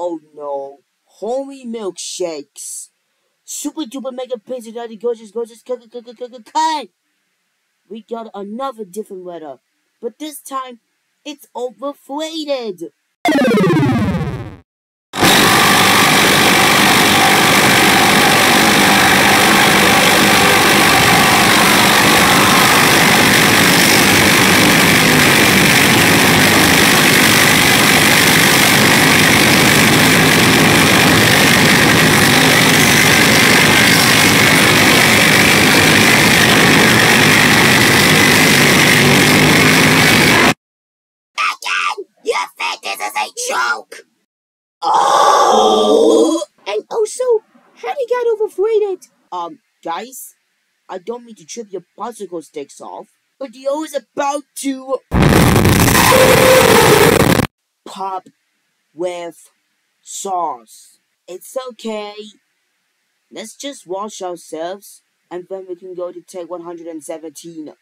Oh no. Homie milkshakes. Super duper mega pizza daddy gorgeous gorgeous cut cut cut cut cut We got another different weather. But this time it's overflated. You think this is a joke? Oh! Also, how did get overflated? Um, guys, I don't mean to trip your bicycle sticks off, but the O is about to pop with sauce. It's okay. Let's just wash ourselves, and then we can go to take 117.